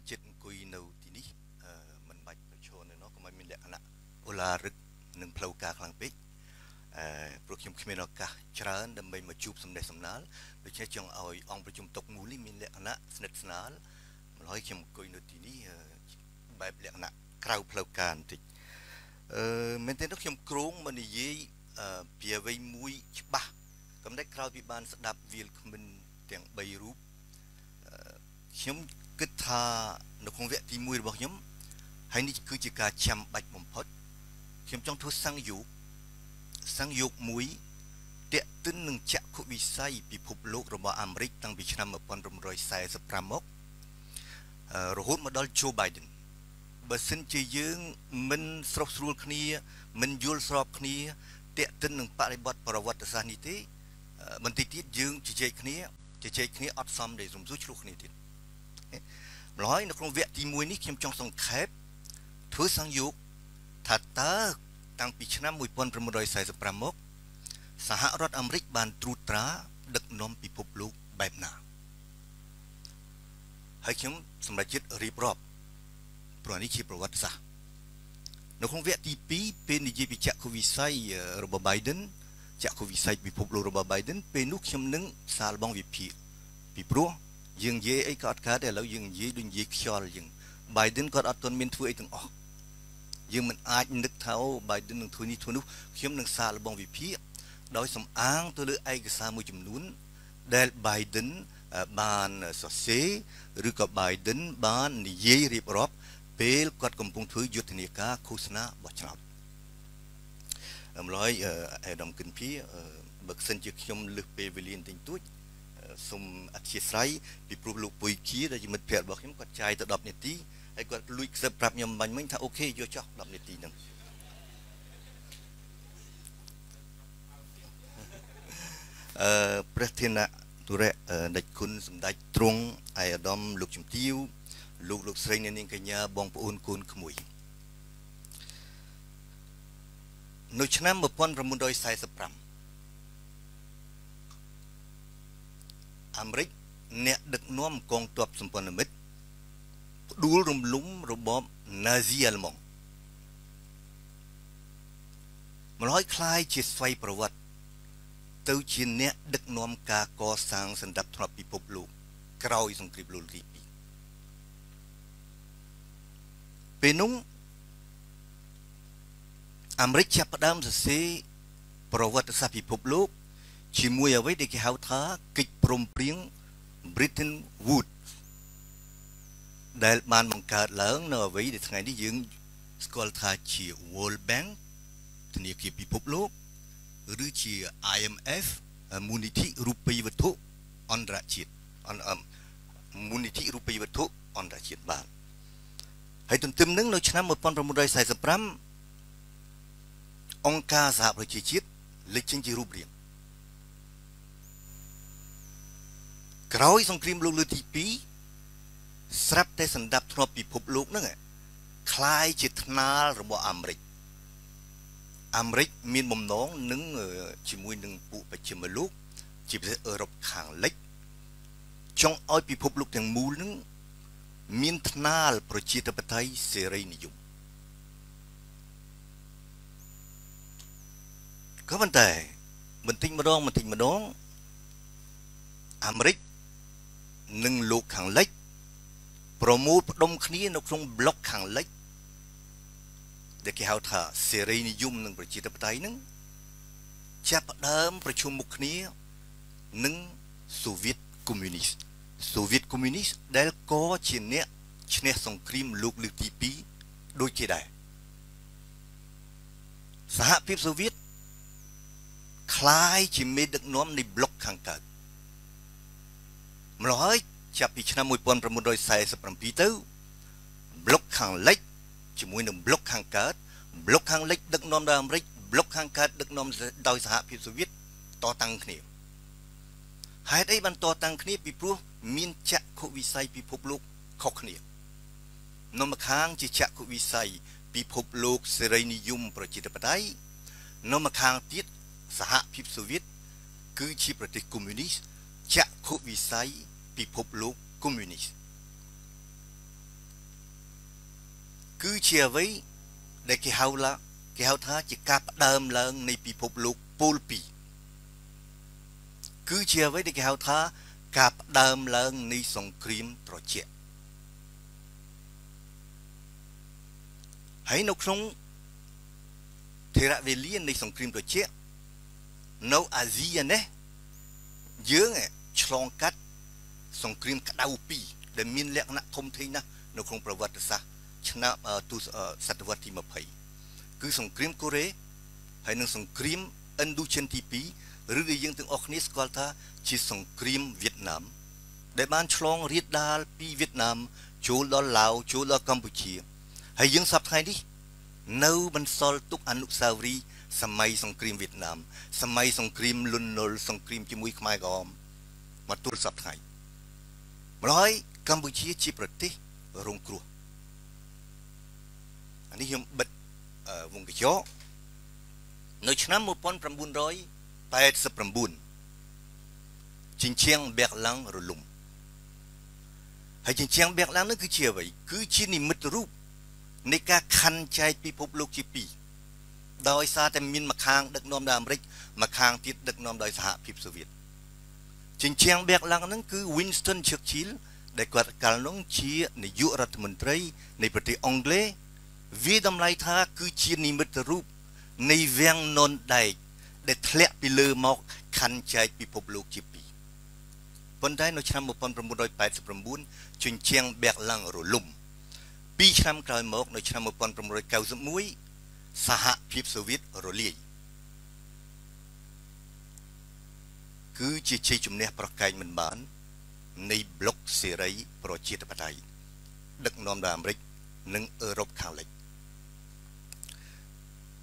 រជិតអង្គុយនៅទីនេះអឺមិនបាច់ប្រឈមនៅនោះក៏មិនមានលក្ខណៈអូឡារឹកនិងផ្លូវការខ្លាំងពេកអឺព្រោះខ្ញុំគ្មានឱកាសច្រើនដើម្បីមកជួបសំណេះសំណាលដូច្នេះចង់ឲ្យអង្គប្រជុំតុកមូលនេះមានលក្ខណៈស្និទ្ធស្នាលម្ល៉េះខ្ញុំអង្គុយនៅទីនេះបែបលក្ខណៈក្រៅផ្លូវការបន្តិចអឺមែនទេខ្ញុំគ្រងមកនិយាយពីអ្វីមួយច្បាស់កំដេចក្រោយពីបានស្ដាប់វាលគ្មិនទាំង3រូបខ្ញុំ គិតថានៅក្នុងវគ្គទី1របស់ខ្ញុំហើយនេះគឺជាការចាំបាច់បំផុតខ្ញុំចង់ធ្វើសង្យុសង្យុមួយតេតិននឹងចក្ខុវិស័យពិភពលោករបស់អាមេរិកតាំងពីឆ្នាំ1945មករហូតមកដល់ Joe Biden បើសិនជាយើងមិនស្រុះស្រួលគ្នា មិនយល់ស្របគ្នាតេតិននឹងបរិបត្តិប្រវត្តិសាស្ត្រនេះទេបន្តិចទៀតយើងជជែកគ្នាជជែកគ្នាអត់សមដែលរំសួរឆ្លោះគ្នាទៀត ម្ល៉េះនៅក្នុងវគ្គទី1នេះខ្ញុំចង់សង្ខេបធ្វើសង្យោគថាតើតាំងពីឆ្នាំ1945មកសហរដ្ឋអាមេរិកបានត្រួតត្រា ដឹកនាំពិភពលោកបែបណាហើយខ្ញុំសម្រាប់ចិត្តរៀបរាប់ព្រោះនេះជាប្រវត្តិសាស្ត្រនៅក្នុងវគ្គទី2ពេលនិយាយពីចក្ខុវិស័យរបស់ Biden ចក្ខុវិស័យពិភពលោករបស់ Biden ពេលនោះខ្ញុំនឹងសាលបងវិភាគពីព្រោះ យើងនិយាយអីក៏អត់កើតទេឥឡូវយើងនិយាយដូចនិយាយខ្យល់យើង Biden គាត់អត់ទាន់មានធ្វើអីទាំងអស់យើងមិនអាចនឹកថា Biden នឹងធ្វើនេះធ្វើនោះខ្ញុំនឹងសាកល្បងវិភាគដោយសំអាងទៅលើឯកសារមួយចំនួនដែល Biden បានសរសេរឬក៏ Biden បាននិយាយរៀបរាប់ពេលគាត់កំពុងធ្វើយុទ្ធនាការឃោសនាបោះឆ្នោតម្ល៉េះអេដាមគិនភីបើសិនជាខ្ញុំលឹះពេលវេលាបន្តិចតួច សូមអធិស្ឋានពីព្រោះលោកពុយគីដែលជាមិត្តភ័ក្តិរបស់ខ្ញុំគាត់ចាយទៅ10នាទីហើយគាត់លួចខ្សឹបប្រាប់ខ្ញុំបាញ់មិញថាអូខេយកចោះ10នាទីហ្នឹងអឺព្រះធានៈទុរៈដេចគុណសម្ដេចទ្រង់ឯអាដាមលោកជំទាវលោកលោកស្រីអ្នកនាងកញ្ញាបងប្អូនកូនក្មួយនៅឆ្នាំ1945 អាមេរិកអ្នកដឹកនាំកងទ័ពសម្ព័ន្ធមិត្តផ្ដួលរំលំរបបណាស៊ីអាល្លឺម៉ង់ម្ល៉េះคล้ายជាស្វ័យប្រវត្តិទៅជាអ្នកដឹកនាំការកសាងសន្តិភាពពិភពលោកក្រោយសង្គ្រាមលោកទី2ពេលនោះអាមេរិកចាប់ផ្ដើមសរសេរប្រវត្តិសាស្ត្រពិភពលោក ជាមួយអ្វីដែលគេហៅថាកិច្ចព្រមព្រៀង Britain Woods ដែលបានបង្កើតឡើងនៅអ្វីដែលថ្ងៃនេះយើងស្គាល់ថាជា World Bank ធនាគារពិភពលោកឬជា IMF មូលនិធិរូបិយវត្ថុអន្តរជាតិមូលនិធិរូបិយវត្ថុអន្តរជាតិបានហើយទន្ទឹមនឹងនៅឆ្នាំ1945អង្គការសហប្រជាជាតិលេចចេញជារូបរាង ក្រោយសង្គ្រាមលោកលើកទី2ស្រាប់តែសម្ដាប់ធ្នាប់ពិភពលោកហ្នឹងคล้ายជាថ្នាលរបស់អាមេរិកអាមេរិកមានបំណងនឹងជាមួយនឹងពួកបច្ចិមលោក ជាពិសេសអឺរ៉ុបខាងលិចចង់ឲ្យពិភពលោកទាំងមូលនឹងមានថ្នាលប្រជាធិបតេយ្យសេរីនិយមក៏ប៉ុន្តែបន្តិចម្ដងបន្តិចម្ដងអាមេរិក និងលោកខាងលិចប្រមូលផ្ដុំគ្នានៅក្នុងប្លុកខាងលិចដែលគេហៅថាសេរីនិយមនិងប្រជាធិបតេយ្យហ្នឹងចាប់ផ្ដើមប្រជុំមុខគ្នានឹងសូវៀតកុម្មុយនីសសូវៀតកុម្មុយនីសដែលក៏ជាអ្នកឈ្នះសង្គ្រាមលោកលើកទី2ដូចជាដែរសហភាពសូវៀតคล้ายជាមេដឹកនាំនៃប្លុកខាងកើត ម្ល៉េះហើយចាប់ពីឆ្នាំ1947ទៅប្លុកខាងលិចជាមួយនឹងប្លុកខាងកើតប្លុកខាងលិចដឹកនាំដោយអាមេរិកប្លុកខាងកើតដឹកនាំដោយសហភាពសូវៀតតតាំងគ្នាហេតុអីបានតតាំងគ្នាពីព្រោះមានចក្ខុវិស័យពិភពលោកខុសគ្នានៅម្ខាងជាចក្ខុវិស័យពិភពលោកសេរីនិយមប្រជាធិបតេយ្យនៅម្ខាងទៀតសហភាពសូវៀតគឺជាប្រទេសកុម្មុយនីសចក្ខុវិស័យ ពិភពលោកកុម្មុយនីសគឺជាអ្វីដែលគេហៅឡាគេហៅថាជាការផ្ដើមឡើងនៃពិភពលោកពូល2គឺជាអ្វីដែលគេហៅថាការផ្ដើមឡើងនៃសង្គ្រាមត្រជាក់ហើយនៅក្នុងធរវេលានៃសង្គ្រាមត្រជាក់នៅអាស៊ីនេះយើងឆ្លងកាត់ សង្គ្រាមក្តៅពីរដែលមានលក្ខណៈធំធេងណាស់នៅក្នុងប្រវត្តិសាស្ត្រឆ្នាំទសតវត្សទី20គឺសង្គ្រាមកូរ៉េហើយនិងសង្គ្រាមឥណ្ឌូចិនទី2ឬដែលយើងទាំងអស់គ្នាស្គាល់ថាជាសង្គ្រាមវៀតណាមដែលបានឆ្លងរាលដាលពីវៀតណាមចូលដល់ឡាវចូលដល់កម្ពុជាហើយយើងសប្តាហ៍នេះនៅបន្សល់ទុកអនុស្សាវរីយ៍សម័យសង្គ្រាមវៀតណាមសម័យសង្គ្រាមលន់នល់សង្គ្រាមជាមួយខ្មែរក្រហមមកទល់សប្តាហ៍ ម្ល៉េះកម្ពុជាជាប្រទេសរងគ្រោះអានេះខ្ញុំបិទវងកញ្ចក់នៅឆ្នាំ1989ជញ្ជាំងបែកឡាំងរលំហើយជញ្ជាំងបែកឡាំងនោះគឺជាអ្វីគឺជានិមិត្តរូបនៃការខណ្ឌចែកពិភពលោកជាពីរដោយសារតែមានម្ខាងដឹកនាំដោយអាមេរិកម្ខាងទៀតដឹកនាំដោយសហភាពសូវៀត ជញ្ជាំងបែកឡាំងហ្នឹងគឺ Winston Churchill ដែលគាត់កាលនោះជានាយករដ្ឋមន្ត្រី នៃប្រទេសអង់គ្លេសវាតម្លៃថាគឺជានិមិត្តរូបនៃវាំងននដែកដែលធ្លាក់ពីលើមកខណ្ឌចែកពិភពលោកជាពីរប៉ុន្តែនៅឆ្នាំ1989ជញ្ជាំងបែកឡាំងរលំ2ឆ្នាំក្រោយមក នៅឆ្នាំ1991សហភាពសូវៀតរលាយ គឺជាជ័យជំនះប្រកែកមិនបាននៃប្លុកសេរីប្រជាធិបតេយ្យដឹកនាំដោយអាមេរិកនិងអឺរ៉ុបខាងលិច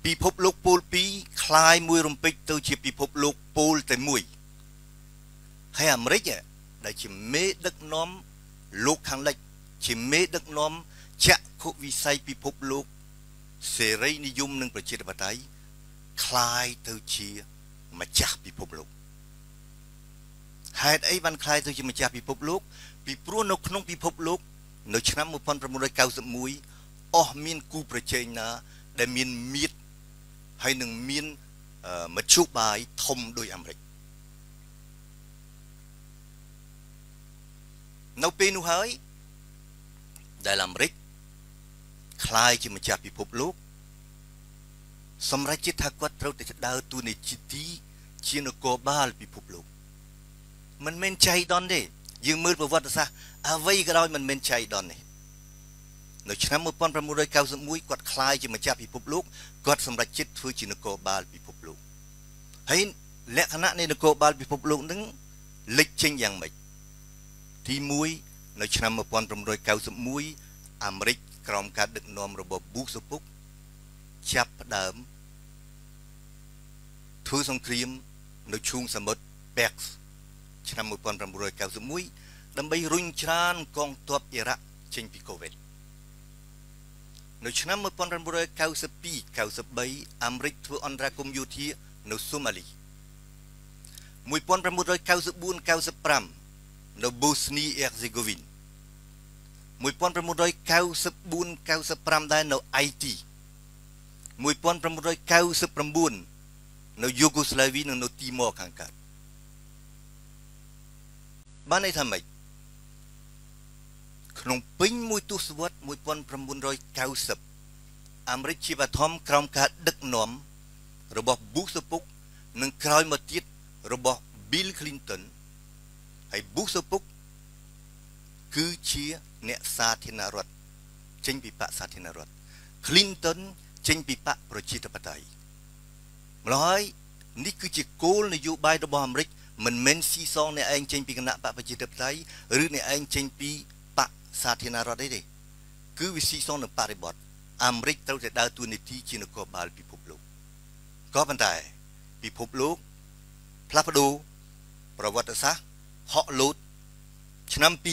ពិភពលោកពូល2คล้ายមួយរំពេចទៅជាពិភពលោកពូលតែមួយហើយអាមេរិកដែលជាមេដឹកនាំលោកខាងលិចជាមេដឹកនាំចក្ខុវិស័យពិភពលោកសេរីនិយមនិងប្រជាធិបតេយ្យคล้ายទៅជាម្ចាស់ពិភពលោក ហេតុអីបានคล้ายទៅជាម្ចាស់ពិភពលោកពីព្រោះនៅក្នុងពិភពលោកនៅឆ្នាំ1991អស់មានគូប្រជែងណា ដែលមានមៀតហើយនឹងមានមជ្ឈបាយធំដោយអាមេរិកនៅពេលនោះហើយដែលអាមេរិកคล้ายជាម្ចាស់ពិភពលោកសម្រាប់ជាតិថាគាត់ត្រូវតែដើរតួនាទីជានគរបាលពិភពលោក មិនមែនចៃដន្យទេយើងមើលប្រវត្តិសាស្ត្រអ្វីក៏ដោយមិនមែនចៃដន្យទេនៅឆ្នាំ1991គាត់ក្លាយជាម្ចាស់ពិភពលោកគាត់សម្រេចចិត្តធ្វើជានគរបាលពិភពលោកហើយលក្ខណៈនៃនគរបាលពិភពលោកនឹងលេចចេញយ៉ាងម៉េចទី1នៅឆ្នាំ1991អាមេរិកក្រោមការដឹកនាំរបស់ប៊ូសុពុកចាប់ផ្ដើមធ្វើសង្គ្រាមនៅឈូងសមុទ្រ Perse ឆ្នាំ1991ដើម្បីរុញច្រានកងទ័ពអ៊ីរ៉ាក់ចេញពីកូវេតនៅឆ្នាំ1992 93អាមេរិកធ្វើអន្តរាគមយោធានៅសូម៉ាលី1994 95នៅបូស្នីអេហ្សេហ្កូវីន1994 95ដែរនៅអៃទី1999នៅយូហ្គោស្លាវីនិងនៅទីម៉ូខាងកើត បានន័យថាម៉េចក្នុងពេញមួយទសវត្ស1990អាមេរិកជាបឋមក្រោមការដឹកនាំរបស់ Bush ឪពុកនិងក្រោយមកទៀតរបស់ Bill Clinton ហើយ Bush ឪពុកគឺជាអ្នកសាធារណរដ្ឋចេញពីបកសាធារណរដ្ឋ Clinton ចេញពីបកប្រជាធិបតេយ្យម្ល៉េះហើយនេះគឺជាគោលនយោបាយរបស់អាមេរិក មិនមែនស៊ីសងអ្នកឯងចេញពីគណៈបកប្រជាធិបតេយ្យឬអ្នកឯងចេញពីបកសាធារណរដ្ឋអីទេគឺវាស៊ីសងនឹងបរិបទអាមេរិកត្រូវតែដើរតួនាទីជានគរបាលពិភពលោកក៏ប៉ុន្តែពិភពលោកផ្លាស់ប្ដូរប្រវត្តិសាស្ត្រហក់លោតឆ្នាំ2001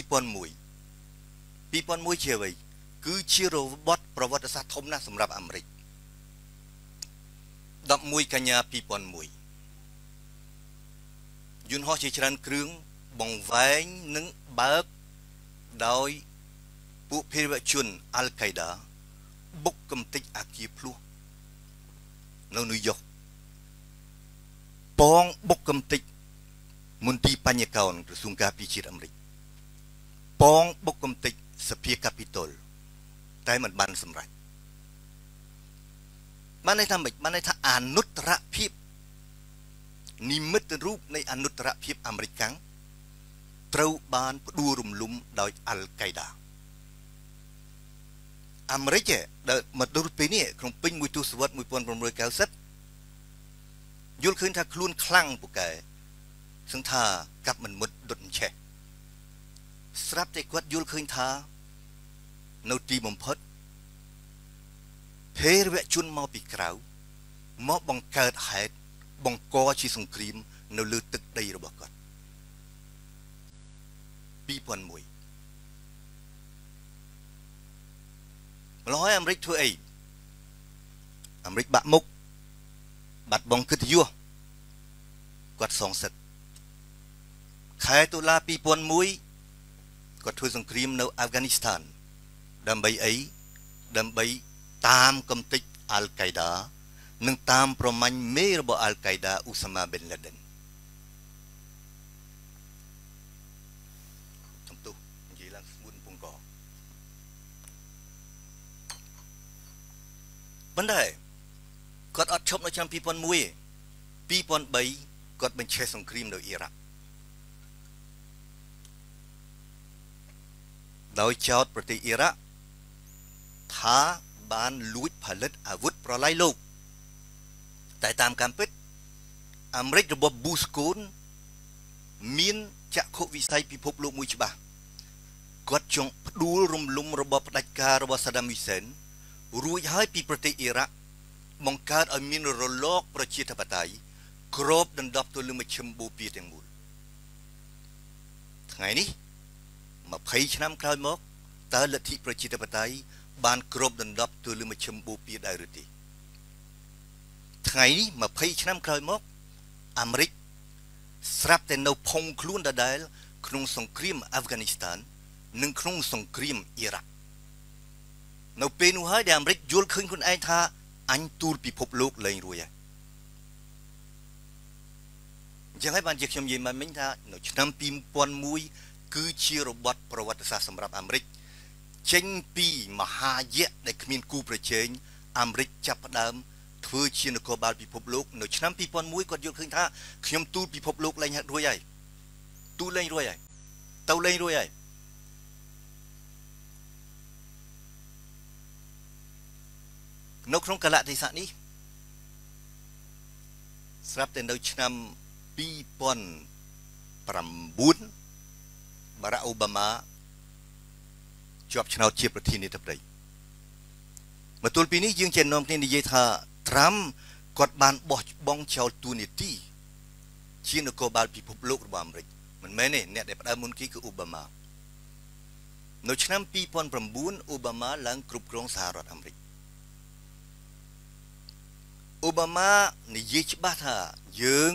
2001ជាអ្វីគឺជារបត់ប្រវត្តិសាស្ត្រធំណាស់សម្រាប់អាមេរិក11កញ្ញា2001 យន្តហោះជាច្រើនគ្រឿងបង្វែងនិងបើកដោយពួកភេរវជនអាល់កៃដាបុកកំតិចអាគារភ្លោះនៅនុយយ៉កបងបុកកំតិចមន្ទីរបញ្ញកោនក្រសួងការពារជាតិអាមេរិកបងបុកកំតិចសភាកាពីតុលតែมันបានសម្រេចបានន័យថាម៉េចបានន័យថាអនុត្តរភាព និមិត្តរូបនៃអនុត្តរភាពអាមេរិកកាំងត្រូវបានផ្ដួលរំលំដោយអាល់កៃដាអាមេរិកដែលមកដល់ពេលនេះក្នុងពេញមួយទសវត្សរ៍1990យល់ឃើញថាខ្លួនខ្លាំងពូកែសឹងថាកាប់មិនមុតដុតឆេះស្រាប់តែគាត់យល់ឃើញថានៅទីបំផុតភេរវជនមកពីក្រៅមកបង្កើតហេតុ បង្កជាសង្គ្រាមនៅលើទឹកដីរបស់គាត់2001ម្ល៉េះអាមេរិកធ្វើអីអាមេរិកបាក់មុខបាត់បង់កិត្តិយសគាត់សងសឹកខែតុលា2001គាត់ធ្វើសង្គ្រាមនៅអាហ្វហ្គានីស្ថានដើម្បីអីដើម្បីតាមកំទេចអាល់កៃដា និងតាមប្រមាញ់មេរបស់អាល់កៃដាអ៊ូសាម៉ាប៊ិនឡាដិនចំទុះនិយាយឡើងស្ងួនពងកប៉ុន្តែគាត់អត់ឈប់នៅឆ្នាំ2001 2003គាត់បញ្ឆេះសង្គ្រាមនៅអ៊ីរ៉ាក់ដោយចោតប្រទេសអ៊ីរ៉ាក់ថាបានលួចផលិតអាវុធប្រឡាយលោក តែតាមការពិតអាមេរិករបស់ Bush កូនមានចក្ខុវិស័យពិភពលោកមួយច្បាស់គាត់ចង់ផ្ដួលរំលំរបបផ្ដាច់ការរបស់ Saddam Hussein រួចហើយពីប្រទេសអ៊ីរ៉ាក់បង្កើតឲ្យមានរលកប្រជាធិបតេយ្យគ្របដណ្ដប់ទៅលើមជ្ឈិមបូព៌ាទាំងមូលថ្ងៃនេះ20ឆ្នាំក្រោយមកតើលទ្ធិប្រជាធិបតេយ្យបានគ្របដណ្ដប់ទៅលើមជ្ឈិមបូព៌ាដែរឬទេ ថ្ងៃនេះ20ឆ្នាំក្រោយមកអាមេរិកស្រាប់តែនៅផុងខ្លួនដដែល ក្នុងសង្គ្រាមអាហ្វហ្គានីស្ថាន និងក្នុងសង្គ្រាមអ៊ីរ៉ាក់នៅពេលនោះហើយដែលអាមេរិកយល់ឃើញខ្លួនឯងថាអញទូលពិភពលោកលែងរួចហើយអញ្ចឹងហើយបានជាខ្ញុំនិយាយមកមិញថានៅឆ្នាំ2001គឺជារបត់ប្រវត្តិសាស្ត្រសម្រាប់អាមេរិកចេញពីមហាយៈដែលគ្មានគូប្រជែងអាមេរិកចាប់ផ្ដើម ធ្វើជានគរបាលពិភពលោកនៅឆ្នាំ2001គាត់យល់ឃើញថាខ្ញុំទូលពិភពលោកលែងរួចហើយទូលលែងរួចហើយទៅលែងរួចហើយនៅក្នុងកលៈទេសៈនេះស្រាប់តែនៅឆ្នាំ2009បារ៉ាអូបាម៉ាជាប់ឆ្នោតជាប្រធានាធិបតីមកទល់ពីនេះយើងចេះនាំគ្នានិយាយថា ត្រាំគាត់បានបោះបង់ចោលទូនីតិជានគរបាលពិភពលោករបស់អាមេរិកមិនមែនទេអ្នកដែលផ្ដើមមុនគេគឺអូបាម៉ានៅឆ្នាំ2009អូបាម៉ាឡើងគ្រប់គ្រងសហរដ្ឋអាមេរិកអូបាម៉ានិយាយច្បាស់ថាយើង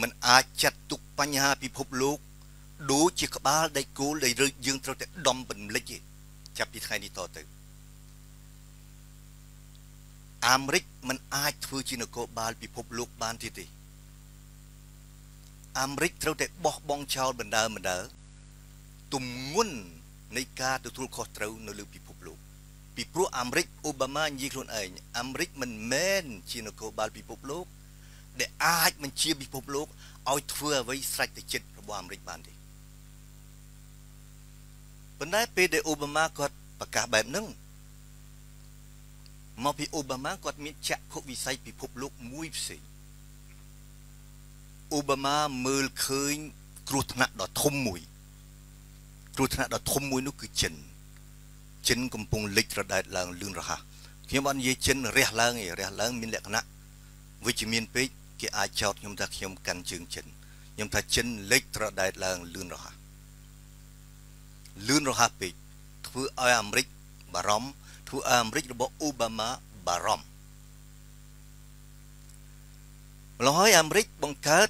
មិនអាចចាត់ទុកបញ្ហាពិភពលោកដូចជាក្បាលដៃគោលដែលយើងត្រូវតែដំបន្លិចទេចាប់ពីថ្ងៃនេះតទៅ អាមេរិកមិនអាចធ្វើជានគរបាលពិភពលោកបានទៀតទេអាមេរិកត្រូវតែបោះបង់ចោលបណ្ដើបណ្ដើទំងន់នៃការទទួលខុសត្រូវនៅលើពិភពលោកពីព្រោះអាមេរិកអូបាម៉ានិយាយខ្លួនឯងអាមេរិកមិនមែនជានគរបាលពិភពលោកដែលអាចបញ្ជាពិភពលោកឲ្យធ្វើអ្វីស្រេចទៅចិត្តរបស់អាមេរិកបានទេប៉ុន្តែពេលដែលអូបាម៉ាគាត់ប្រកាសបែបហ្នឹង មកពីអូបាម៉ាគាត់មានចក្ខុវិស័យពិភពលោកមួយផ្សេងអូបាម៉ាមើលឃើញគ្រោះថ្នាក់ដ៏ធំមួយ គ្រោះថ្នាក់ដ៏ធំមួយនោះគឺចិនចិនកំពុងលេចត្រដែតឡើងលឿនរហ័សខ្ញុំអត់និយាយចិនរះឡើងទេរះឡើងមានលក្ខណៈវិជ្ជមានពេកគេអាចចោទខ្ញុំថាខ្ញុំកាន់ជើងចិនខ្ញុំថាចិនលេចត្រដែតឡើងលឿនរហ័សលឿនរហ័សពេកធ្វើឲ្យអាមេរិកបារម្ភ ធ្វើឲ្យអាមេរិករបស់អូបាម៉ាបារម្ភម្ល៉េះហើយអាមេរិកបង្កើត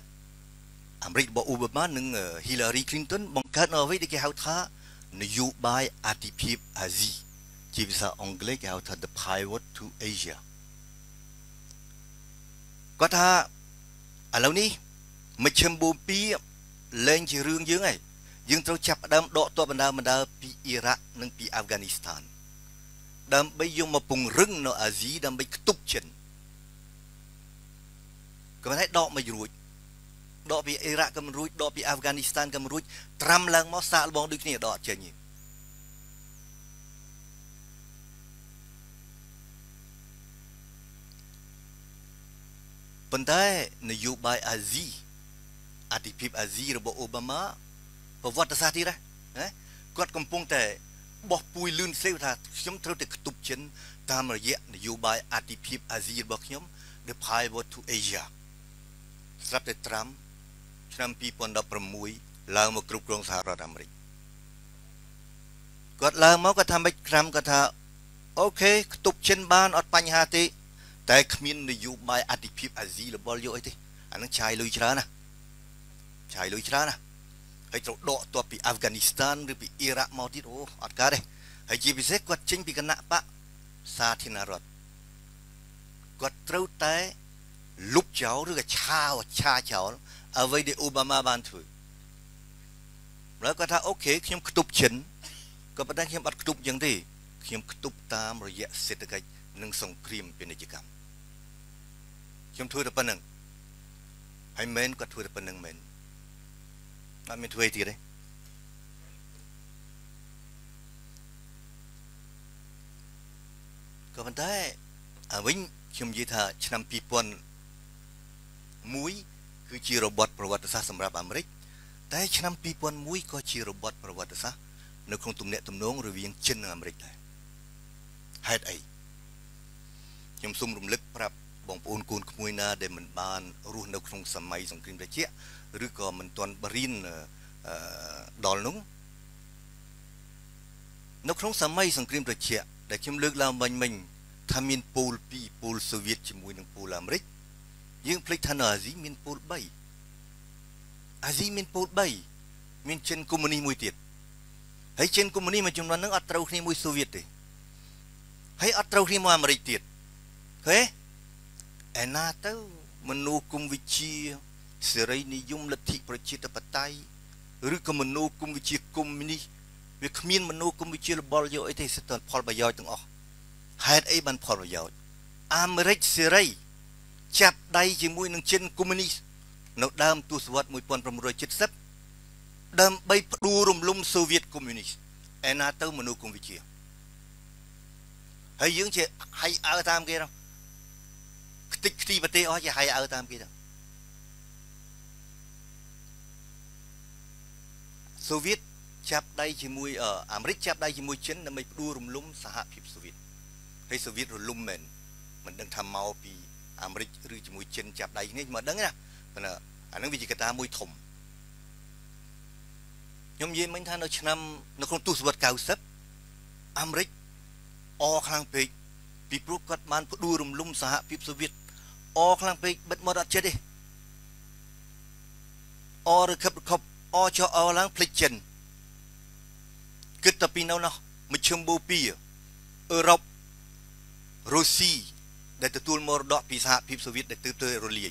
អាមេរិករបស់អូបាម៉ានិង Hillary Clinton បង្កើតនៅអ្វីដែលគេហៅថានយោបាយអាទិភាពអាស៊ីជាភាសាអង់គ្លេសគេហៅថា the pivot to Asia គាត់ថាឥឡូវនេះមជ្ឈមបូព៌ាលែងជារឿងយើងហើយយើងត្រូវចាប់ផ្ដើមដកទ័ពបណ្ដាបណ្ដាពីអ៊ីរ៉ាក់និងពីអាហ្វហ្គានីស្ថាន ដើម្បីយកមកពង្រឹងនៅអាស៊ីដើម្បីខ្ទប់ចិនក៏មិនឲ្យដកមករួចដកពីអ៊ីរ៉ាក់ក៏មិនរួចដកពីអាហ្វហ្គានីស្ថានក៏មិនរួចត្រាំឡើងមកសាកល្បងដូចគ្នាដកចេញទេប៉ុន្តែនយោបាយអាស៊ីអធិភាពអាស៊ីរបស់អូបាម៉ាប្រវត្តិសាស្ត្រទៀតណាគាត់កំពុងតែ បោះពួយលឿនស្លេវថាខ្ញុំត្រូវតែខ្ទប់ចិនតាមរយៈនយោបាយអធិភាពអាស៊ីរបស់ខ្ញុំ The Pivot to Asia ស្រាប់តែត្រាំឆ្នាំ2016ឡើងមកគ្រប់គ្រងសហរដ្ឋអាមេរិកគាត់ឡើងមកគាត់ថាមិនក្រាំគាត់ថាអូខេខ្ទប់ចិនបានអត់បញ្ហាទេ តែគ្មាននយោបាយអធិភាពអាស៊ីរបល់យកអីទេអានឹងឆាយលុយច្រើនណាឆាយលុយច្រើនណា ហើយត្រូវដកទ័ពពីអាហ្វហ្គានីស្ថានឬពីអ៊ីរ៉ាក់មកទៀតអូអត់កើតទេហើយជាពិសេសគាត់ចេញពីគណៈបកសាធារណរដ្ឋគាត់ត្រូវតែលុបចោលឬក៏ឆាវឆាចោលអ្វីដែលអូបាម៉ាបានធ្វើហើយគាត់ថាអូខេខ្ញុំគប់ចិនក៏ប៉ុន្តែខ្ញុំអត់គប់យ៉ាងទេខ្ញុំគប់តាមរយៈសេដ្ឋកិច្ចនិងសង្គ្រាមពាណិជ្ជកម្មខ្ញុំធ្វើតែប៉ុណ្្នឹងហើយមែនគាត់ធ្វើតែប៉ុណ្្នឹងមែន អត់មានធ្វើទៀតទេក៏ប៉ុន្តែអាវិញខ្ញុំនិយាយថាឆ្នាំ2001គឺជារបត់ប្រវត្តិសាស្ត្រសម្រាប់អាមេរិកតែឆ្នាំ2001ក៏ជារបត់ប្រវត្តិសាស្ត្រនៅក្នុងទំនាក់ទំនងរវាងចិននិងអាមេរិកដែរហេតុអីខ្ញុំសូមរំលឹកប្រាប់បងប្អូនកូនក្មួយណាដែលមិនបានរស់នៅក្នុងសម័យសង្គ្រាមត្រជាក់ ឬក៏មិនទាន់បរៀនដល់នោះនៅក្នុងសម័យសង្គ្រាមត្រជាក់ដែលខ្ញុំលើកឡើងមិញមិញថាមានពូល2ពូលសូវៀតជាមួយនឹងពូលអាមេរិកយើងភ្លេចថានៅអាស៊ីមានពូល3អាស៊ីមានពូល3មានចិនកុម្មុយនីសមួយទៀតហើយចិនកុម្មុយនីសមួយចំនួនហ្នឹងអត់ត្រូវគ្នាមួយសូវៀតទេហើយអត់ត្រូវគ្នាមួយអាមេរិកទៀតឃើញឯណាទៅមនុស្សគុំវិជា សេរីនិយមលទ្ធិប្រជាធិបតេយ្យឬក៏មនោគមវិជ្ជាកុម្មុយនីសវាគ្មានមនោគមវិជ្ជារបល់យកអីទេសិតផលប្រយោជន៍ទាំងអស់ហេតុអីបានផលប្រយោជន៍អាមេរិកសេរីចាប់ដៃជាមួយនឹងចិនកុម្មុយនីសនៅដើមទសវត្ស1970ដើម្បីផ្ដួលរំលំសូវៀតកុម្មុយនីសឯណាទៅមនោគមវិជ្ជាហើយយើងជាហៃអើតាមគេដល់ខ្ទេចខ្ទីប្រទេសអស់ជាហៃអើតាមគេទៅ សូវៀតចាប់ដៃជាមួយអាមេរិកចាប់ដៃជាមួយចិនដើម្បីផ្ដួលរំលំសហភាពសូវៀតហើយសូវៀតរលំមែនមិនដឹងថាមកពីអាមេរិកឬជាមួយចិនចាប់ដៃគ្នាមិនដឹងណាប៉ុន្តែអានឹងវាជាកត្តាមួយធំខ្ញុំនិយាយមិញថានៅឆ្នាំនៅក្នុងទសវត្ស90អាមេរិកអខ្លាំងពេកពីព្រោះគាត់បានផ្ដួលរំលំសហភាពសូវៀតអខ្លាំងពេកបិទមាត់អត់ចិត្តទេអរខឹបរខប់ អចោអឡើងភ្លេចចិនគិតតែពីនៅនោះមជ្ឈមបូព៌ាអឺរ៉ុបរុស្ស៊ីដែលទទួលមរតកពីសហភាពសូវៀតដែលទើបទៅរលាយ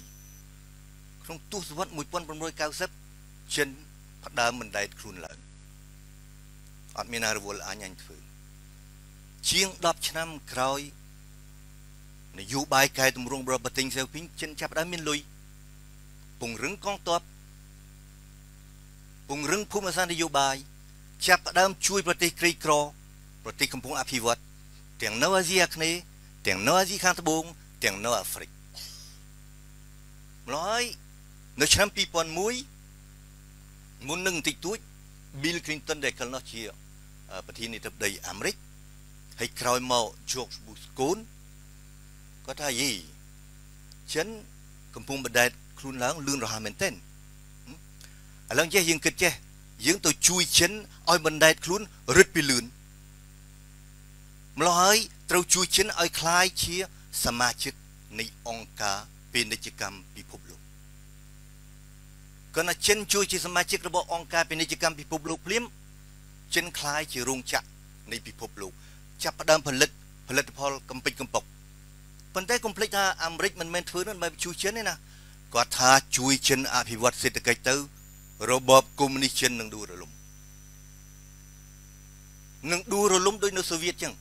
ក្នុងទសវត្ស1990ចិនផ្ដើមមិនដែតខ្លួនឡើងអត់មានណារវល់អញអញធ្វើជាង10ឆ្នាំក្រោយនយោបាយកែតម្រង់របស់ប្រទេសសេវពីងចិនចាប់ផ្ដើមមានលុយពង្រឹងកងទ័ព ពង្រឹងភូមិសាស្ត្រនយោបាយចាប់ផ្ដើមជួយប្រទេសក្រីក្រប្រទេសកំពុងអភិវឌ្ឍទាំងនៅអាស៊ីអាគ្នេយ៍ទាំងនៅអាស៊ីខាងត្បូងទាំងនៅអាហ្វ្រិកម្ល៉េះនៅឆ្នាំ2001មុននឹងបន្តិចតួច Bill Clinton ដែលកលនោះជាប្រធានាធិបតីអាមេរិកហើយក្រោយមក George Bush កូនគាត់ថាយីចិនកំពុងបដែតខ្លួនឡើងលឿនរហ័សមែនទែន ឥឡូវចេះយើងគិតចេះយើងទៅជួយចិនឲ្យបណ្ដែតខ្លួនរឹតពីលឿនម្ល៉េះហើយត្រូវជួយចិនឲ្យคล้ายជាសមាជិកនៃអង្គការពាណិជ្ជកម្មពិភពលោកគាត់ថាចិនជួយជាសមាជិករបស់អង្គការពាណិជ្ជកម្មពិភពលោកភ្លាមចិនคล้ายជារោងចក្រនៃពិភពលោក ចាប់ផ្ដើមផលិតផលិតផលកំពេចកំពុកប៉ុន្តែកុំភ្លេចថាអាមេរិកមិនមែនធ្វើនោះដើម្បីជួយចិនទេណាគាត់ថាជួយចិនអភិវឌ្ឍសេដ្ឋកិច្ចទៅ របបកុម្មុយនីសចិននឹងដួលរលំនឹងដួលរលំដូចនៅសូវៀតចឹង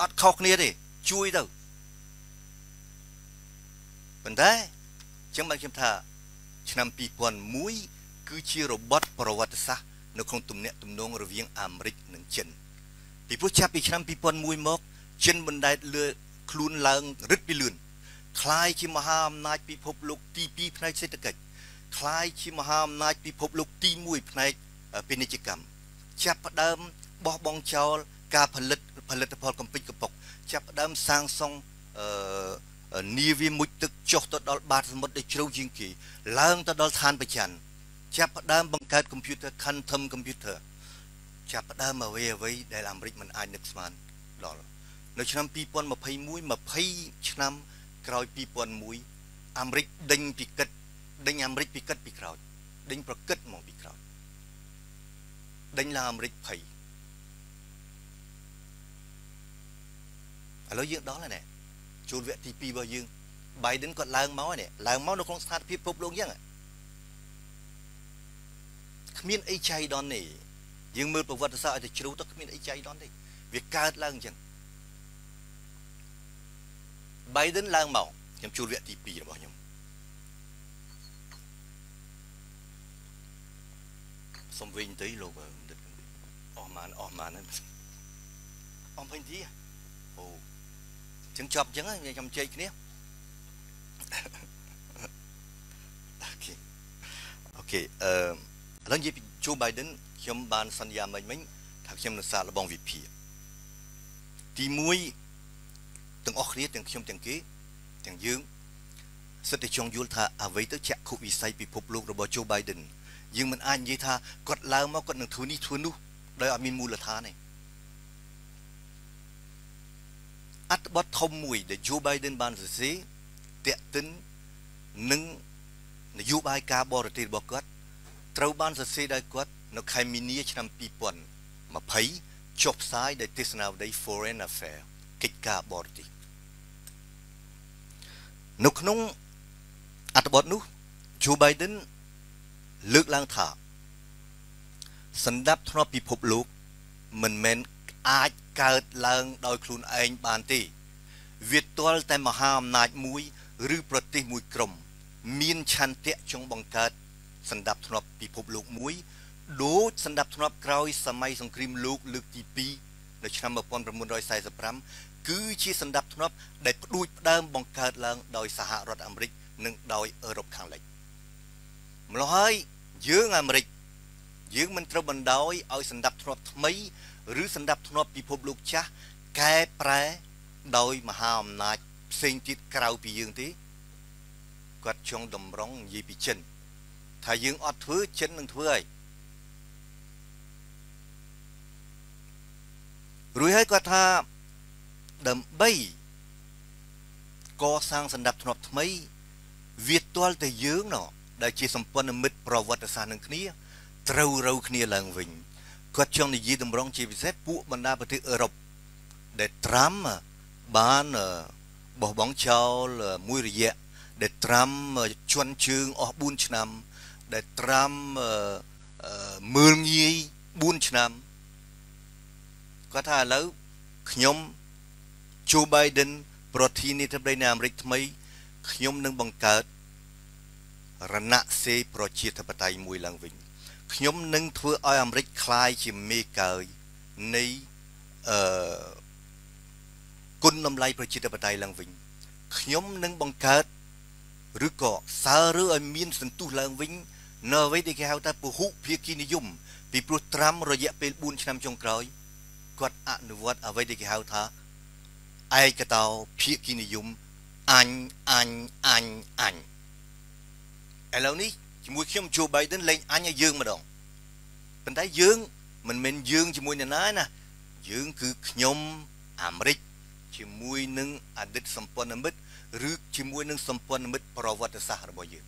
អត់ខុសគ្នាទេជួយទៅប៉ុន្តែចឹងបានខ្ញុំថាឆ្នាំ2001គឺជារបត់ប្រវត្តិសាស្ត្រនៅក្នុងទំនាក់ទំនងរវាងអាមេរិកនិងចិនពីព្រោះចាប់ពីឆ្នាំ2001មកចិនបណ្ដែតលើខ្លួនឡើងរឹតពីលឿនคล้ายជាមហាអំណាចពិភពលោកទី2ផ្នែកសេដ្ឋកិច្ច คล้ายជាមហាអំណាចពិភពលោកទី1ផ្នែកពាណិជ្ជកម្មចាប់ផ្ដើមបោះបង់ចោលការផលិតផលិតផលកំពេចកំពុកចាប់ផ្ដើមសាងសង់អឺនាវាមុជទឹកចុះទៅដល់បាតសមុទ្រដែលជ្រៅជាងគេឡើងទៅដល់ឋានប្រច័នចាប់ផ្ដើមបង្កើតកុំព្យូទ័រ quantum computer ចាប់ផ្ដើមអ្វីអ្វីដែលអាមេរិកមិនអាចនឹកស្មានដល់នៅឆ្នាំ2021 20ឆ្នាំក្រោយ2001អាមេរិកដេញពីកិត ដេញអាមេរិកពីកិតពីក្រោយដេញប្រកិតមកពីក្រោយដេញឡើងអាមេរិកភ័យឥឡូវយើងដល់ហើយណែចូលវគ្គទី2របស់យើង Biden គាត់ឡើងមកនេះឡើងមកនៅក្នុងស្ថានភាពពិភពលោកយ៉ាងគ្មានអីចៃដន្យទេយើងមើលប្រវត្តិសាស្ត្រឲ្យតែជ្រៅទៅគ្មានអីចៃដន្យទេវាកើតឡើងអញ្ចឹង Biden ឡើងមកខ្ញុំជួលវគ្គទី2របស់ខ្ញុំ សុំវិញទៅលោកដិតអស់ម៉ានអស់ម៉ានហ្នឹងអស់ពេញទីអូចឹងចប់ចឹងខ្ញុំជែកគ្នាអូខេអូខេអឺឥឡូវនិយាយពី Joe Biden ខ្ញុំបានសន្យាមិញមិញថាខ្ញុំនឹងសាកល្បងវិភាគទី1ទាំងអស់គ្នាទាំងខ្ញុំទាំងគេទាំងយើងសិតតែចង់យល់ថាអ្វីទៅចាក់ខុវិស័យពិភពលោករបស់ Joe Biden យើងមិនអាចនិយាយថាគាត់ឡើងមកគាត់នឹងធ្វើនេះធ្វើនោះដោយអត់មានមូលដ្ឋានទេអត្ថបទធំមួយដែល Joe Biden បានសរសេរតាក់ទិននឹងនយោបាយការបរទេសរបស់គាត់ត្រូវបានសរសេរដោយគាត់នៅខែមីនាឆ្នាំ2020ចុះផ្សាយដោយទេសនាវដ្តី Foreign Affair កិច្ចការបរទេសនៅក្នុងអត្ថបទនោះ Joe Biden លើកឡើងថាសម្ដាប់ធ្នាប់ពិភពលោកមិនមែនអាចកើតឡើងដោយខ្លួនឯងបានទេវាទាល់តែមហាអំណាចមួយ ឬប្រទេសមួយក្រុម មានឆន្ទៈចង់បង្កើតសម្ដាប់ធ្នាប់ពិភពលោកមួយដូចសម្ដាប់ធ្នាប់ក្រោយសម័យសង្គ្រាមលោកលើកទី2នៅឆ្នាំ1945គឺជាសម្ដាប់ធ្នាប់ដែលផ្ដួចផ្ដើមបង្កើតឡើងដោយសហរដ្ឋអាមេរិកនិងដោយអឺរ៉ុបខាងលិចម្ល៉េះហើយ យើងអាមេរិកយើងមិនត្រូវបណ្ដោយឲ្យសម្ដាប់ធ្នាប់ថ្មីឬសម្ដាប់ធ្នាប់ពិភពលោកចាស់កែប្រែដោយមហាអំណាចផ្សេងទៀតក្រៅពីយើងទេគាត់ចង់តម្រង់និយាយពីចិនថាយើងអត់ធ្វើចិននឹងធ្វើហើយរួចហើយគាត់ថាដើម្បីកសាងសម្ដាប់ធ្នាប់ថ្មីវាទាល់តែយើងណោះ ដែលជាសម្ព័ន្ធមិត្តប្រវត្តិសាស្ត្រនឹងគ្នាត្រូវរូវគ្នាឡើងវិញគាត់ចង់និយាយតម្រង់ជាពិសេសពួកបណ្ដាប្រទេសអឺរ៉ុបដែលត្រាំបានបោះបង់ចោលមួយរយៈដែលត្រាំជន់ជើងអស់4ឆ្នាំ ដែលត្រាំមើលងាយ4ឆ្នាំគាត់ថាឥឡូវខ្ញុំ Joe Biden ប្រធានាធិបតីនៃអាមេរិកថ្មីខ្ញុំនឹងបង្កើត រណសេរីប្រជាធិបតេយ្យមួយឡើងវិញខ្ញុំនឹងធ្វើឲ្យអាមេរិកคล้ายជាមេកើយនៃអឺគុណតម្លៃប្រជាធិបតេយ្យឡើងវិញខ្ញុំនឹងបង្កើតឬក៏សើឬឲ្យមានសន្ទុះឡើងវិញនៅអ្វីដែលគេហៅថាពហុភាគីនិយមពីព្រោះត្រាំរយៈពេល4ឆ្នាំចុងក្រោយគាត់អនុវត្តអ្វីដែលគេហៅថាឯកតោភាគីនិយមអញអញអញអញ ឥឡូវនេះជាមួយខ្ញុំ Joe Biden លេងអញឲ្យយើងម្ដងប៉ុន្តែយើងមិនមែនយើងជាមួយអ្នកណាណាយើងគឺខ្ញុំអាមេរិកជាមួយនឹងអតីតសម្ព័ន្ធមិត្តឬជាមួយនឹងសម្ព័ន្ធមិត្តប្រវត្តិសាស្ត្ររបស់យើង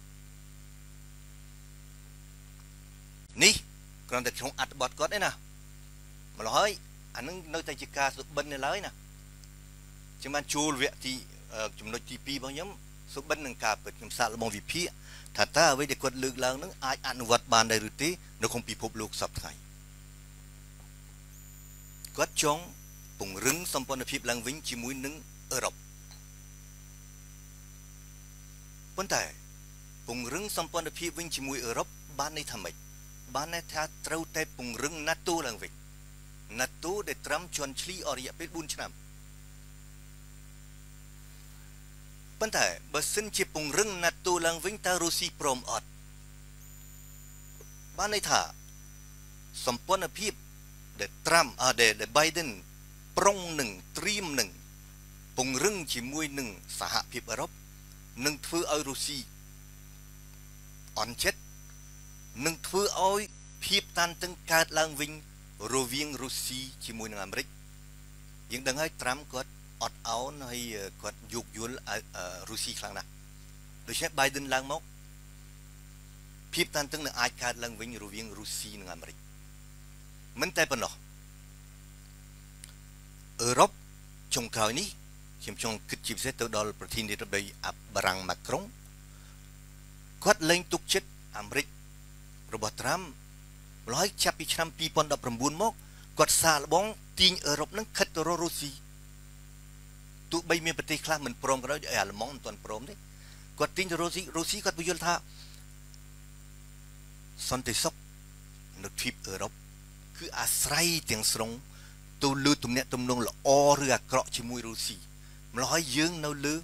នេះគ្រាន់តែក្នុងអត្ថបទគាត់ទេណាម្ល៉េះហើយអានឹងនៅតែជាការសុបិននៅឡើយណាខ្ញុំបានជួលវគ្គទីចំណុចទី2របស់ខ្ញុំសុបិននឹងការពិតខ្ញុំសាកល្បងវិភាគ ថាតើអ្វីដែលគាត់លើកឡើងនឹងអាចអនុវត្តបានដែរឬទេនៅក្នុងពិភពលោកសពថ្ងៃគាត់ចង់ពង្រឹងសម្ព័ន្ធភាពឡើងវិញជាមួយនឹងអឺរ៉ុបប៉ុន្តែពង្រឹងសម្ព័ន្ធភាពវិញជាមួយអឺរ៉ុបបានន័យថាម៉េចបានន័យថាត្រូវតែពង្រឹង NATO ឡើងវិញ NATO ដែលត្រឹមជន់ឈ្លីអស់រយៈពេល4ឆ្នាំ ប៉ុន្តែបើសិនជាពង្រឹង NATO ឡើងវិញតើរុស្ស៊ីព្រមអត់បានន័យថាសម្ព័ន្ធភាពដែលត្រាំអដែល Biden ប្រុងនឹងត្រៀមនឹងពង្រឹងជាមួយនឹងសហភាពអឺរ៉ុបនឹងធ្វើឲ្យរុស្ស៊ីអន់ចិត្តនឹងធ្វើឲ្យភាពតានតឹងកើតឡើងវិញរវាងរុស្ស៊ីជាមួយនឹងអាមេរិកយើងដឹងហើយត្រាំគាត់ អត់អោនហើយគាត់យោគយល់រុស្ស៊ីខ្លាំងណាស់ដូច្នេះ Biden ឡើងមកភាពតានតឹងនឹងអាចកើតឡើងវិញរវាងរុស្ស៊ីនិងអាមេរិកមិនតែប៉ុណ្ណោះអឺរ៉ុបចុងក្រោយនេះខ្ញុំចង់គិតជាពិសេសទៅដល់ប្រធានាធិបតីអាបារាំងម៉ាក្រុងគាត់លែងទុកចិត្តអាមេរិករបស់ត្រាំម្ល៉េះចាប់ពីឆ្នាំ2019មកគាត់សាកល្បងទាញអឺរ៉ុបនឹងខិតទៅរករុស្ស៊ី ទោះបីមានប្រទេសខ្លះមិនព្រមក៏ដោយអាល្លឺម៉ង់មិនទាន់ព្រមទេគាត់ទាញទៅរុស្ស៊ីរុស្ស៊ីគាត់ពយល់ថាសន្តិសុខនៅទ្វីបអឺរ៉ុបគឺអាស្រ័យទាំងស្រុងទៅលើទំនាក់ទំនងល្អឬអាក្រក់ជាមួយរុស្ស៊ីម្ល៉េះហើយយើងនៅលើ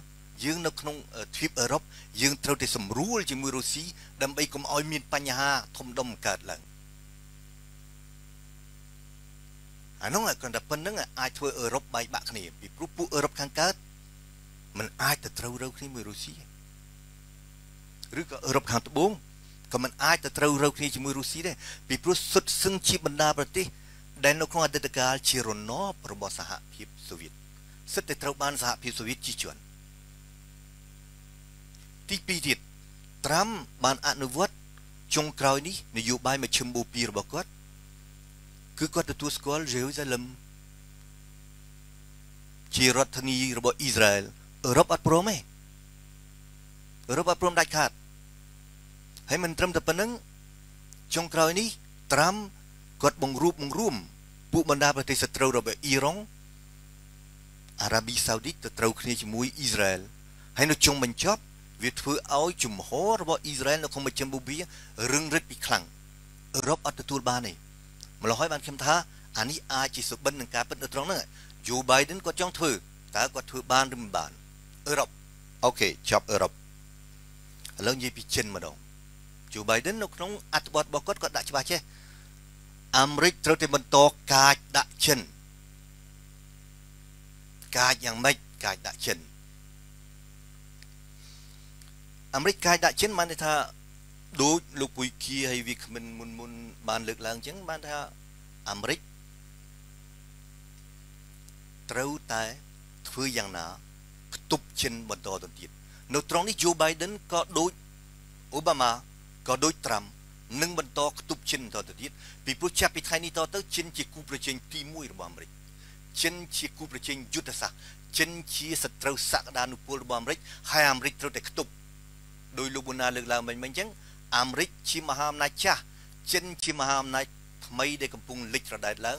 យើងនៅក្នុងទ្វីបអឺរ៉ុបយើងត្រូវតែសម្រួលជាមួយរុស្ស៊ីដើម្បីកុំឲ្យមានបញ្ហាធំដុំកើតឡើង អានោះគ្រាន់តែប៉ុណ្្នឹងអាចធ្វើអឺរ៉ុបបែកបាក់គ្នាពីព្រោះពួកអឺរ៉ុបខាងកើតมันអាចទៅត្រូវរើគ្នាមួយរុស្ស៊ីឬក៏អឺរ៉ុបខាងត្បូងក៏มันអាចទៅត្រូវរើគ្នាជាមួយរុស្ស៊ីដែរពីព្រោះសុទ្ធសឹងជាបណ្ដាប្រទេសដែលនៅក្នុងអតីតកាលជារណបរបស់សហភាពសូវៀតសិតតែត្រូវបានសហភាពសូវៀតជិះជាន់ទី2ទៀតត្រាំបានអនុវត្តចុងក្រោយនេះនយោបាយមជ្ឈិមបូព៌ារបស់គាត់ គឺគាត់ទទួលស្គាល់យេរូសាឡឹមជារដ្ឋធានីរបស់អ៊ីស្រាអែលអឺរ៉ុបអត់ព្រមទេអឺរ៉ុបអត់ព្រមដាច់ខាតហើយមិនត្រឹមតែប៉ុណ្្នឹងចុងក្រោយនេះត្រាំគាត់បង្រួបបង្រួមពួកបណ្ដាប្រទេសសត្រូវរបស់អ៊ីរ៉ុងអារ៉ាប៊ីសាអូឌីតទៅត្រូវគ្នាជាមួយអ៊ីស្រាអែលហើយនៅចុងបញ្ចប់វាធ្វើឲ្យជំហររបស់អ៊ីស្រាអែលនៅក្នុងមជ្ឈមបូព៌ារឹងរិតពីខ្លាំងអឺរ៉ុបអត់ទទួលបានទេ ម្ល៉េះហើយបានខ្ញុំថាអានេះអាចជាសុបិននឹងការពិតនៅត្រង់ហ្នឹង Joe Biden គាត់ចង់ធ្វើតើគាត់ធ្វើបានឬមិនបានអឺរ៉ុបអូខេចប់អឺរ៉ុបឥឡូវនិយាយពីចិនម្ដង Joe Biden នៅក្នុងអត្ថបទរបស់គាត់គាត់ដាក់ច្បាស់ចេះអាមេរិកត្រូវតែបន្តកាចដាក់ចិនកាចយ៉ាងម៉េចកាចដាក់ចិនអាមេរិកកាយដាក់ចិនបានថា ដូចលោកពុយគីហើយវាគ្មិនមុនមុនបានលើកឡើងអញ្ចឹងបានថាអាមេរិកត្រូវតែធ្វើយ៉ាងណាខ្ទប់ចិនបន្តទៅទៀតនៅត្រង់នេះ Joe Biden ក៏ដូចអូបាម៉ាក៏ដូចត្រាំនឹងបន្តខ្ទប់ចិនតទៅទៀតពីព្រោះចាប់ពីថ្ងៃនេះតទៅចិនជាគូប្រជែងទី1របស់អាមេរិកចិនជាគូប្រជែងយុទ្ធសាស្ត្រចិនជាសត្រូវសក្តានុពលរបស់អាមេរិកហើយអាមេរិកត្រូវតែខ្ទប់ដោយលោកប៊ុណាលើកឡើងមិញមិញអញ្ចឹង អាមេរិកជាមហាអំណាចចាស់ចិនជាមហាអំណាចថ្មីដែលកំពុងលេចត្រដែតឡើង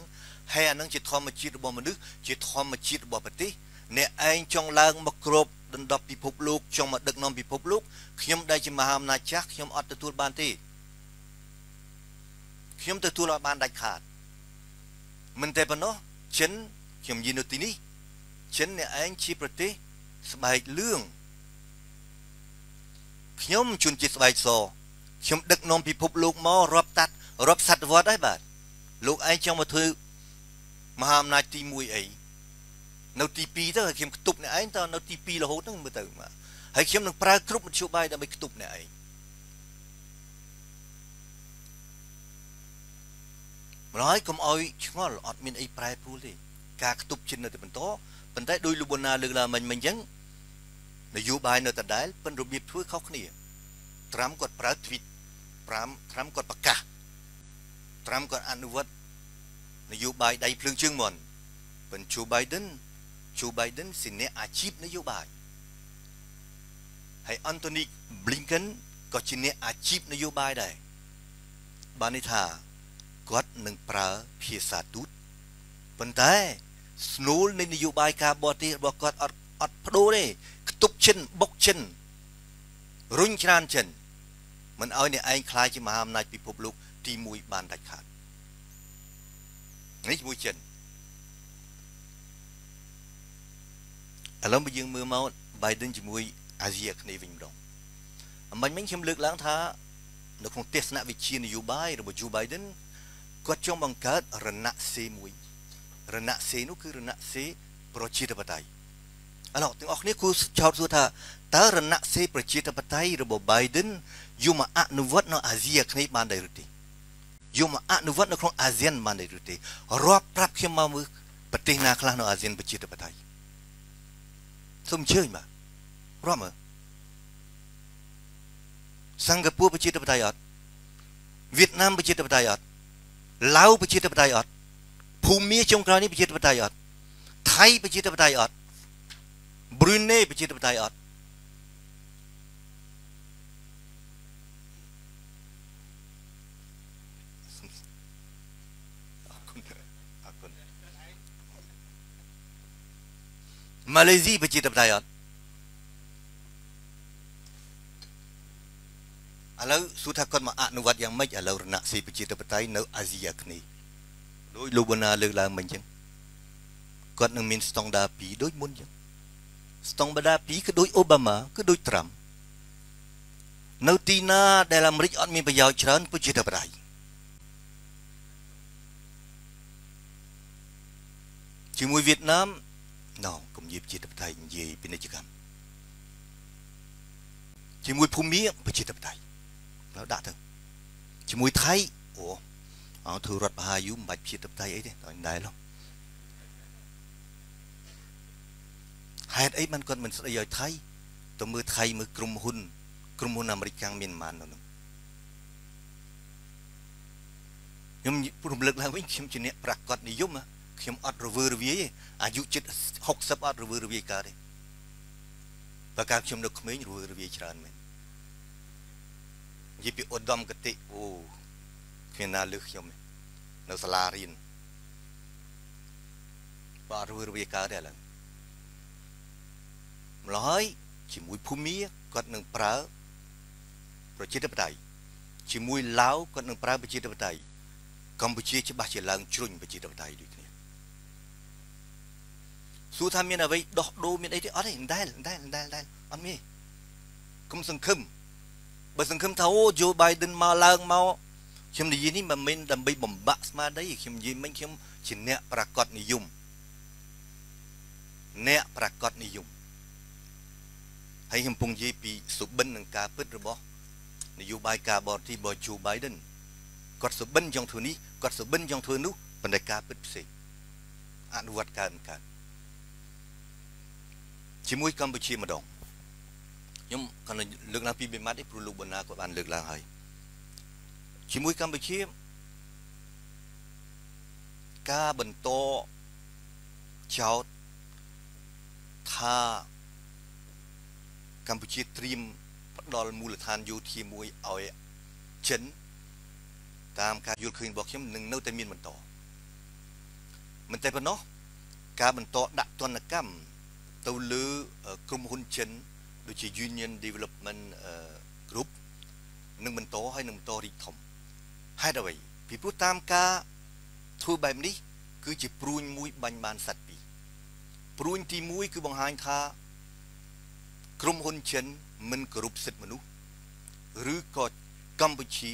ហើយអានឹងជាធម្មជាតិរបស់មនុស្សជាធម្មជាតិរបស់ប្រទេសអ្នកឯងចង់ឡើងមកគ្របដណ្ដប់ពិភពលោកចង់មកដឹកនាំពិភពលោកខ្ញុំដែលជាមហាអំណាចចាស់ខ្ញុំអត់ទទួលបានទេខ្ញុំទទួលឲ្យបានដាច់ខាតមិនតែប៉ុណ្ណោះចិនខ្ញុំនិយាយនៅទីនេះចិនអ្នកឯងជាប្រទេសស្បែកលឿងខ្ញុំជួនជាស្បែកស ខ្ញុំដឹកនាំពិភពលោកមករាប់តាត់រាប់សតវត្សហើយបាទលោកឯងចង់មកធ្វើមហាអំណាចទី1អីនៅទី2ទៅហើយខ្ញុំខ្ទប់អ្នកឯងតើនៅទី2រហូតហ្នឹងមើលទៅបាទហើយខ្ញុំនឹងប្រើគ្រប់មធ្យោបាយដើម្បីខ្ទប់អ្នកឯងម្ល៉េះកុំអោយឆ្ងល់អត់មានអីប្រែប្រួលទេការខ្ទប់ចិននៅតែបន្តប៉ុន្តែដោយលោកប៊ុនណាលើកឡើងមិញមិញអញ្ចឹងនយោបាយនៅដដែលប៉ុន្តែរបៀបធ្វើខុសគ្នាត្រាំគាត់ប្រើ tweet 5ត្រាំគាត់ប្រកាសត្រាំគាត់អនុវត្តនយោបាយដៃភ្លើងជើងមុនប៉ុន្តែ Joe Biden Joe Biden ជាអ្នកអាជីពនយោបាយហើយ Anthony Blinken ក៏ជាអ្នកអាជីពនយោបាយដែរបានន័យថាគាត់នឹងប្រើភាសាទូតប៉ុន្តែស្នូលនៃនយោបាយការបរទេសរបស់គាត់អត់អត់បដូរទេខ្ទប់ចិនបុកចិនរុញច្រានចិន មិនឲ្យអ្នកឯងខ្លាចជាមហាអំណាចពិភពលោកទី1បានដាច់ខាតនេះជាមួយចិនឥឡូវមកយើងមើលមក Biden ជាមួយអាស៊ីអាគ្នេយ៍វិញម្ដងអមិញមិញខ្ញុំលើកឡើងថានៅក្នុងទស្សនវិជ្ជានយោបាយរបស់ Joe Biden គាត់ចង់បង្កើតរណសេមួយរណសេនោះគឺរណសេប្រជាធិបតេយ្យឥឡូវទាំងអស់គ្នាគួរចោទសួរថាតើរណសេប្រជាធិបតេយ្យរបស់ Biden យកមកអនុវត្តនៅអាស៊ីអាគ្នេយ៍បានដែរឬទេយកមកអនុវត្តនៅក្នុងអាស៊ានបានដែរឬទេរាប់ប្រាប់ខ្ញុំមកមើលប្រទេសណាខ្លះនៅអាស៊ានប្រជាធិបតេយ្យសូមអញ្ជើញបាទរាប់មើលសិង្ហបុរីប្រជាធិបតេយ្យអត់វៀតណាមប្រជាធិបតេយ្យអត់ឡាវប្រជាធិបតេយ្យអត់ភូមាចុងក្រោយនេះប្រជាធិបតេយ្យអត់ថៃប្រជាធិបតេយ្យអត់ប្រ៊ុយណេប្រជាធិបតេយ្យអត់ ម៉ាឡេស៊ីប្រជាធិបតេយ្យអត់ឥឡូវសួរថាគាត់មកអនុវត្តយ៉ាងម៉េចឥឡូវរណសិរ្សប្រជាធិបតេយ្យនៅអាស៊ីអាគ្នេយ៍ដោយលោកវណ្ណាលើកឡើងមិញចឹងគាត់នឹងមានស្តង់ដារ2ដូចមុនចឹងស្តង់ដារ2គឺដូចអូបាម៉ាគឺដូចត្រាំនៅទីណាដែលអាមេរិកអត់មានប្រយោជន៍ច្រើនប្រជាធិបតេយ្យជាមួយវៀតណាម ណូកុំនិយាយប្រជាធិបតេយ្យនិយាយពាណិជ្ជកម្មជាមួយភូមាប្រជាធិបតេយ្យដល់ដាក់ទៅជាមួយថៃអូអោធ្វើរដ្ឋបហាយូមិនបាច់ជាតិតៃអីទេដល់ដែរឡោះហេតុអីបានគាត់មិនស្ដីឲ្យថៃទៅមើលថៃមើលក្រុមហ៊ុនក្រុមហ៊ុនអាមេរិកកាំងមានប៉ុន្មាននៅនោះខ្ញុំរំលឹកឡើងវិញខ្ញុំជាអ្នកប្រកាសនិយម ខ្ញុំអត់រវើរវាយទេអាយុជិត60អត់រវើរវាយកើតទេបើកាលខ្ញុំនៅក្មេងរវើរវាយច្រើនមែននិយាយពីឧត្តមកតិអូគ្មានណាលើសខ្ញុំនៅសាលារៀនបាទរួយរវាកើតទេឥឡូវម្ល៉េះជាមួយភូមាគាត់នឹងប្រើប្រជាធិបតេយ្យជាមួយឡាវគាត់នឹងប្រើប្រជាធិបតេយ្យកម្ពុជាច្បាស់ជាឡើងជ្រុញប្រជាធិបតេយ្យដូចគ្នា សួរថាមានអ្វីដោះដូរមានអីទេអត់ទេមិនដែលមិនដែលមិនដែលអត់មានកុំសង្ឃឹមបើសង្ឃឹមថាអូ Joe Biden មកឡើងមកខ្ញុំនិយាយនេះមិនមែនដើម្បីបំបាក់ស្មារតីខ្ញុំនិយាយមិញខ្ញុំជាអ្នកប្រកាសនិយមអ្នកប្រកាសនិយមហើយខ្ញុំពងនិយាយពីសុបិននឹងការពិតរបស់នយោបាយការបរទេសរបស់ Joe Biden គាត់សុបិនចង់ធ្វើនេះគាត់សុបិនចង់ធ្វើនោះប៉ុន្តែការពិតផ្សេងអនុវត្តកើតកើត ជាមួយកម្ពុជាម្ដងខ្ញុំគាត់លើកឡើងពីបេម៉ាត់ឯព្រោះលោកបណ្ណាគាត់បានលើកឡើងហើយជាមួយកម្ពុជាការបន្តចោតថាកម្ពុជាត្រៀមផ្ដល់មូលដ្ឋានយោធាមួយឲ្យចិនតាមការយល់ឃើញរបស់ខ្ញុំនឹងនៅតែមានបន្តមិនតែប៉ុណ្ណោះការបន្តដាក់ទណ្ឌកម្ម ទៅលើក្រុមហ៊ុនចិនដូចជា Union Development Group នឹងបន្តហើយនឹងបន្តរីកធំហេតុអ្វីពីព្រោះតាមការធ្វើបែបនេះ គឺជាព្រួញមួយបាញ់បានសัตว์ពីរព្រួញទី1គឺបង្ហាញថាក្រុមហ៊ុនចិនមិនគោរពសិទ្ធិមនុស្សឬក៏កម្ពុជា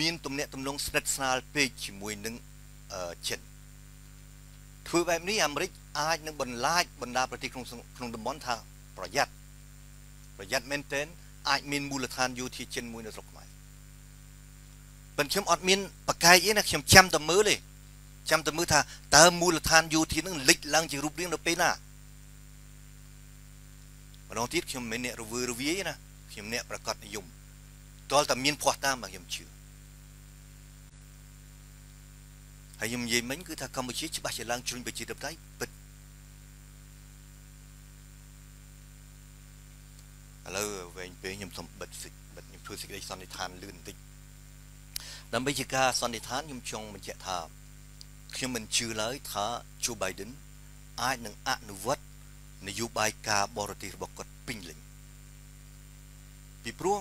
មានទំនាក់ទំនងស្និទ្ធស្នាលពេកជាមួយនឹងចិន ធ្វើបែបនេះអាមេរិកអាចនឹងបន្លាចបណ្ដាប្រទេសក្នុងក្នុងតំបន់ថាប្រយ័ត្នប្រយ័ត្នមែនទែនអាចមានមូលដ្ឋានយោធាចិនមួយនៅស្រុកខ្មែរប៉ុន្តែខ្ញុំអត់មានប្រកែកអីណាខ្ញុំចាំតែមើលទេចាំតែមើលថាតើមូលដ្ឋានយោធានឹងលេចឡើងជារូបរាងនៅពេលណាម្ដងទៀតខ្ញុំមិនអ្នករវើរវាយណាខ្ញុំអ្នកប្រកាសនិយមតលតែមានភ័ស្តុតាងមកខ្ញុំជឿ ហើយខ្ញុំនិយាយមិញគឺថាកម្ពុជាច្បាស់ជាឡើងជ្រុញប្រជាធិបតេយ្យពិតឥឡូវវែងពេកខ្ញុំសូមបិទសិបិទខ្ញុំធ្វើសេចក្តីសន្និដ្ឋានលឿនបន្តិចដើម្បីជាការសន្និដ្ឋានខ្ញុំចង់បញ្ជាក់ថាខ្ញុំមិនជឿឡើយថា Joe Biden អាចនឹងអនុវត្តនយោបាយការបរទេសរបស់គាត់ពេញលេញពីព្រោះ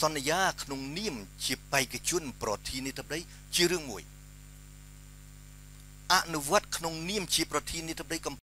សន្យាក្នុងនាមជាបេក្ខជនប្រធានាធិបតីជារឿងមួយ អនុវត្តក្នុងនាមជាប្រធានាធិបតី